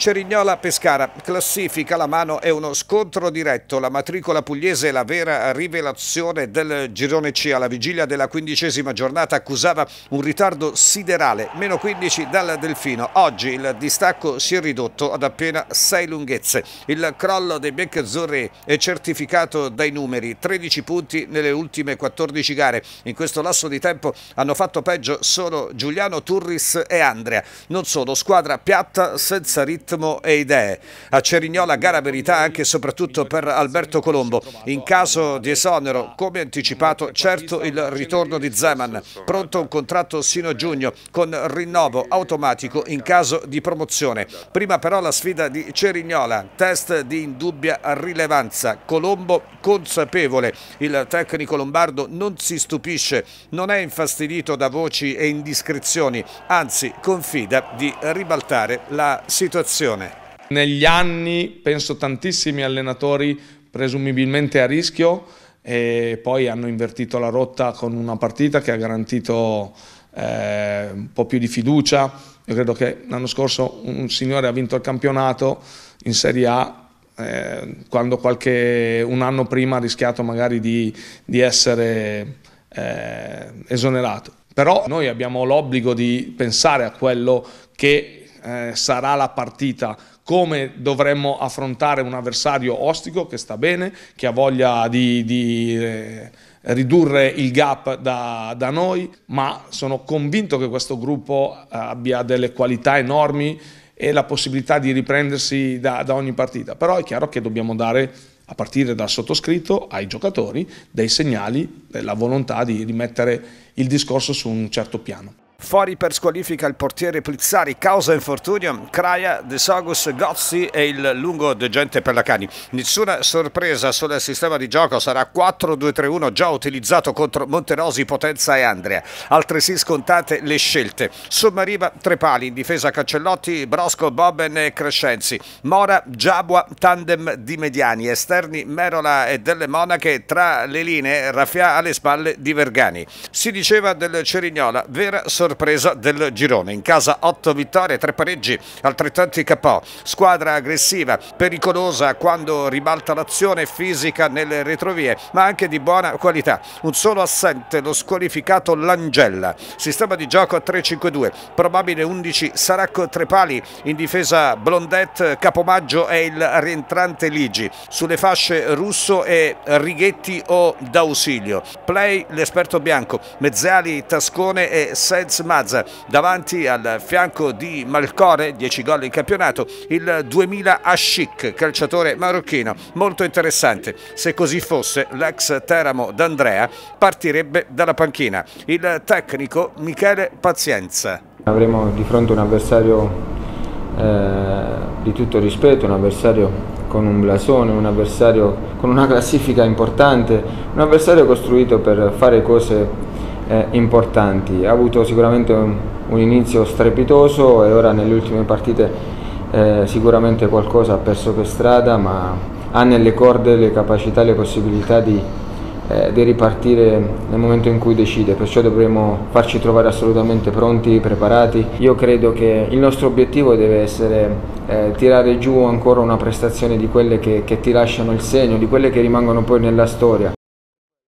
Cerignola Pescara, classifica la mano è uno scontro diretto. La matricola pugliese è la vera rivelazione del girone C. Alla vigilia della quindicesima giornata accusava un ritardo siderale, meno 15 dal Delfino. Oggi il distacco si è ridotto ad appena 6 lunghezze. Il crollo dei Beccazzurri è certificato dai numeri, 13 punti nelle ultime 14 gare. In questo lasso di tempo hanno fatto peggio solo Giuliano Turris e Andrea. Non solo, squadra piatta senza ritmo ritmo e idee. A Cerignola gara verità anche e soprattutto per Alberto Colombo. In caso di esonero, come anticipato, certo il ritorno di Zeman. Pronto un contratto sino a giugno con rinnovo automatico in caso di promozione. Prima però la sfida di Cerignola, test di indubbia rilevanza. Colombo consapevole. Il tecnico lombardo non si stupisce, non è infastidito da voci e indiscrezioni, anzi confida di ribaltare la situazione situazione? Negli anni penso tantissimi allenatori presumibilmente a rischio e poi hanno invertito la rotta con una partita che ha garantito eh, un po' più di fiducia. Io credo che l'anno scorso un signore ha vinto il campionato in Serie A eh, quando qualche, un anno prima ha rischiato magari di, di essere eh, esonerato. Però noi abbiamo l'obbligo di pensare a quello che eh, sarà la partita, come dovremmo affrontare un avversario ostico che sta bene, che ha voglia di, di eh, ridurre il gap da, da, noi, ma sono convinto che questo gruppo eh, abbia delle qualità enormi e la possibilità di riprendersi da, da ogni partita. Però è chiaro che dobbiamo dare a partire dal sottoscritto ai giocatori dei segnali della volontà di rimettere il discorso su un certo piano. Fuori per squalifica il portiere Plizzari, causa infortunio, Kraia, De Sogus, Gozzi e il lungo De Gente per la Cani. Nessuna sorpresa sul sistema di gioco, sarà 4-2-3-1 già utilizzato contro Monterosi, Potenza e Andrea. Altresì scontate le scelte. Sommariva tre pali, in difesa Cancellotti, Brosco, Boben e Crescenzi. Mora, Giabua, tandem di mediani, esterni Merola e delle Monache, tra le linee Raffia alle spalle di Vergani. Si diceva del Cerignola, vera sorpresa sorpresa del girone. In casa 8 vittorie, 3 pareggi, altrettanti KO. Squadra aggressiva, pericolosa quando ribalta l'azione fisica nelle retrovie, ma anche di buona qualità. Un solo assente, lo squalificato Langella. Sistema di gioco a 3-5-2, probabile 11 Saracco Trepali, in difesa Blondet, Capomaggio e il rientrante Ligi. Sulle fasce Russo e Righetti o D'Ausilio. Play l'esperto bianco, Mezzali, Tascone e Senza Mazza davanti al fianco di Malcore, 10 gol in campionato, il 2000 Ashik, calciatore marocchino, molto interessante. Se così fosse, l'ex Teramo d'Andrea partirebbe dalla panchina. Il tecnico Michele Pazienza. Avremo di fronte un avversario eh, di tutto rispetto, un avversario con un blasone, un avversario con una classifica importante, un avversario costruito per fare cose eh, importanti. Ha avuto sicuramente un, un, inizio strepitoso e ora nelle ultime partite eh, sicuramente qualcosa ha perso per strada, ma ha nelle corde le capacità le possibilità di, eh, di ripartire nel momento in cui decide, perciò dovremo farci trovare assolutamente pronti, preparati. Io credo che il nostro obiettivo deve essere eh, tirare giù ancora una prestazione di quelle che, che ti lasciano il segno, di quelle che rimangono poi nella storia.